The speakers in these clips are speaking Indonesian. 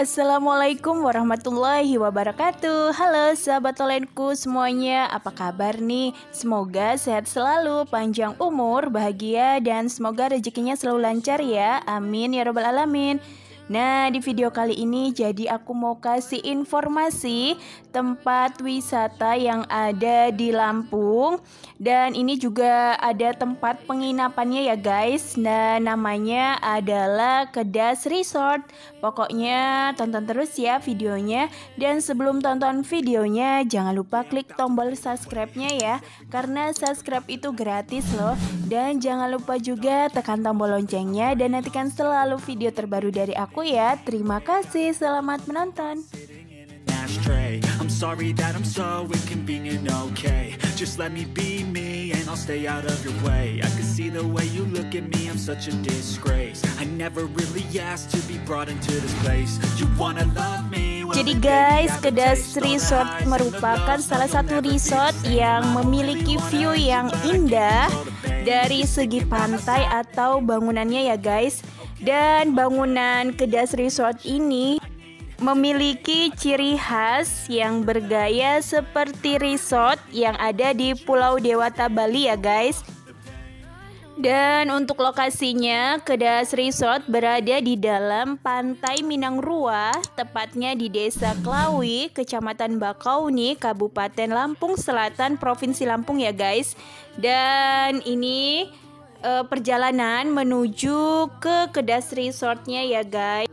Assalamualaikum warahmatullahi wabarakatuh. Halo sahabat tolenku semuanya Apa kabar nih? Semoga sehat selalu, panjang umur, bahagia Dan semoga rezekinya selalu lancar ya. Amin ya robbal alamin Nah, di video kali ini jadi aku mau kasih informasi tempat wisata yang ada di Lampung. Dan ini juga ada tempat penginapannya ya guys. Nah, namanya adalah Kedas Resort. Pokoknya tonton terus ya videonya. Dan sebelum tonton videonya jangan lupa klik tombol subscribe-nya ya. Karena subscribe itu gratis loh. Dan jangan lupa juga tekan tombol loncengnya dan nantikan selalu video terbaru dari aku aku ya. Terima kasih, selamat menonton. I'm sorry that I'm so inconvenient, okay. Just let me be me and I'll stay out of your way. I can see the way you look at me, I'm such a disgrace. I never really asked to be brought into this place. You wanna love me? Jadi guys, Kedas Resort merupakan salah satu resort yang memiliki view yang indah dari segi pantai atau bangunannya ya guys dan bangunan Kedas Resort ini memiliki ciri khas yang bergaya seperti resort yang ada di Pulau Dewata Bali ya guys. Dan untuk lokasinya, Kedas Resort berada di dalam Pantai Minang Rua, tepatnya di Desa Klawi, Kecamatan Bakauni, Kabupaten Lampung Selatan, Provinsi Lampung ya guys. Dan ini uh, perjalanan menuju ke Kedas Resortnya ya guys.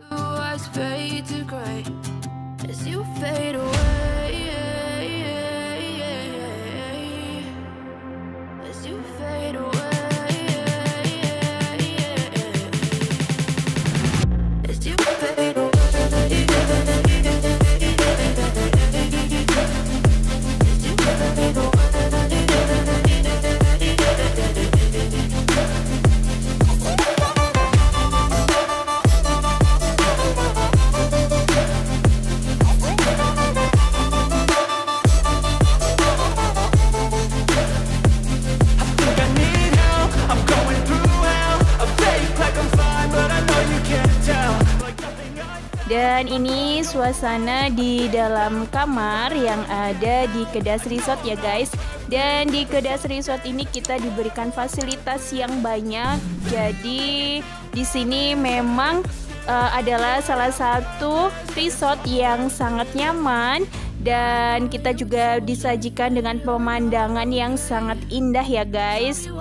Dan ini suasana di dalam kamar yang ada di Kedas Resort ya guys. Dan di Kedas Resort ini kita diberikan fasilitas yang banyak. Jadi di sini memang uh, adalah salah satu resort yang sangat nyaman dan kita juga disajikan dengan pemandangan yang sangat indah ya guys.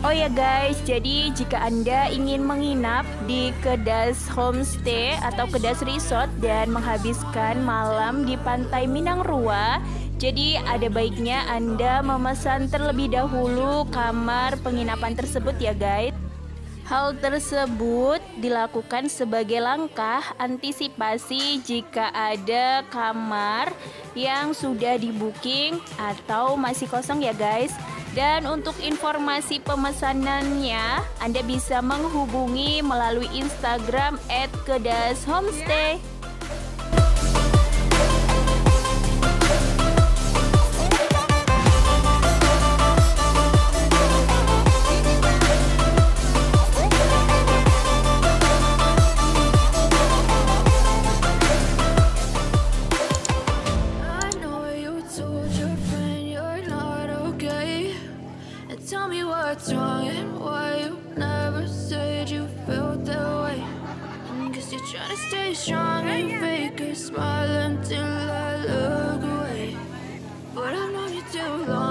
Oh ya guys, jadi jika Anda ingin menginap di Kedas Homestay atau Kedas Resort dan menghabiskan malam di Pantai Minang Rua, jadi ada baiknya Anda memesan terlebih dahulu kamar penginapan tersebut ya guys. Hal tersebut dilakukan sebagai langkah antisipasi jika ada kamar yang sudah di atau masih kosong ya guys. Dan untuk informasi pemesanannya, Anda bisa menghubungi melalui Instagram @kedashomestay. Trying to stay strong and fake a smile until I look away. But I've known you too long,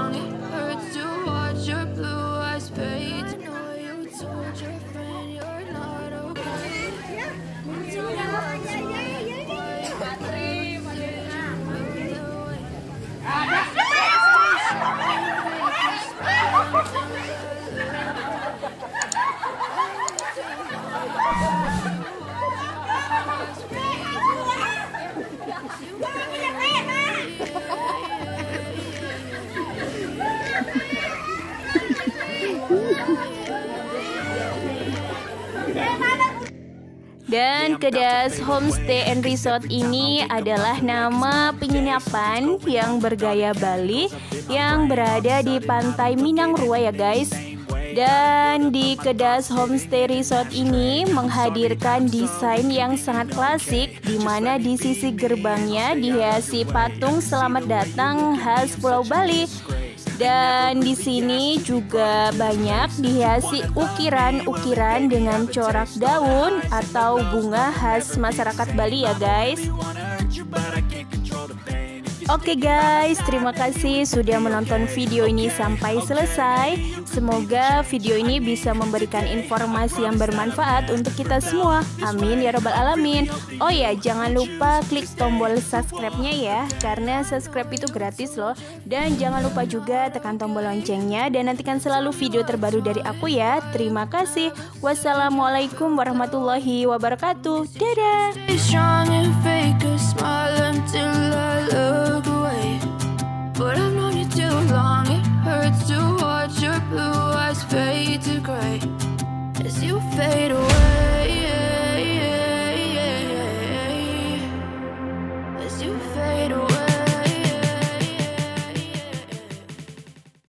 Dan Kedas Homestay and Resort ini adalah nama penginapan yang bergaya Bali yang berada di Pantai Minang Rua ya guys. Dan di Kedas Homestay Resort ini menghadirkan desain yang sangat klasik di mana di sisi gerbangnya dihiasi patung selamat datang khas Pulau Bali. Dan di sini juga banyak dihiasi ukiran-ukiran dengan corak daun atau bunga khas masyarakat Bali ya guys. Oke guys, terima kasih sudah menonton video ini sampai selesai. Semoga video ini bisa memberikan informasi yang bermanfaat untuk kita semua. Amin ya robbal alamin. Oh ya, jangan lupa klik tombol subscribe-nya ya, karena subscribe itu gratis loh. Dan jangan lupa juga tekan tombol loncengnya dan nantikan selalu video terbaru dari aku ya. Terima kasih. Wassalamualaikum warahmatullahi wabarakatuh. Dadah. you fade away